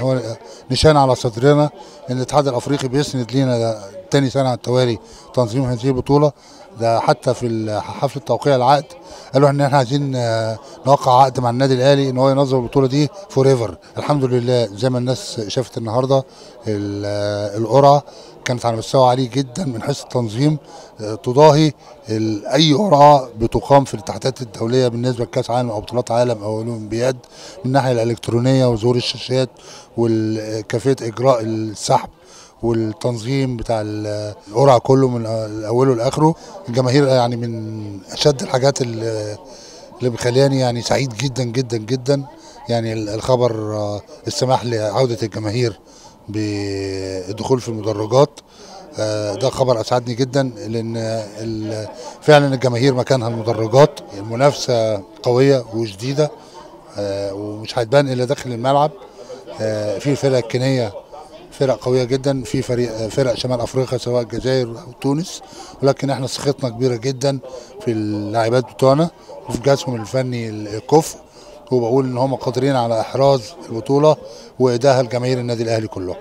هو نشان على صدرنا إن الاتحاد الأفريقي بيسند لينا تاني سنة على التوالي تنظيم هذه البطولة. ده حتى في حفل توقيع العقد قالوا ان إحنا عايزين آه، نوقع عقد مع النادي الأهلي إن هو ينظم البطولة دي forever الحمد لله زي ما الناس شافت النهارده ال- آه، القرعة كانت على مستوى عالي جدا من حيث التنظيم آه، تضاهي أي قرعة بتقام في الاتحادات الدولية بالنسبة لكأس عالم أو بطولات عالم أو أولمبياد من الناحية الإلكترونية وظهور الشاشات وكيفيه إجراء السحب. والتنظيم بتاع ال- القرعة كله من أوله لآخره الجماهير يعني من أشد الحاجات اللي بيخليني يعني سعيد جدا جدا جدا. يعني ال- الخبر آه، السماح لعودة الجماهير بالدخول في المدرجات آه، ده خبر أسعدني جدا لأن فعلا الجماهير مكانها المدرجات. المنافسة قوية وشديدة آه، ومش هتبان إلا داخل الملعب في فرق الكينية فرق قوية جدا في فريق فرق شمال أفريقيا سواء الجزائر أو تونس ولكن إحنا ثقتنا كبيرة جدا في اللاعبات بتوعنا وفي جهازهم الفني الكفء وبقول إن هم قادرين على إحراز البطولة واداها لجماهير النادي الأهلي كلهم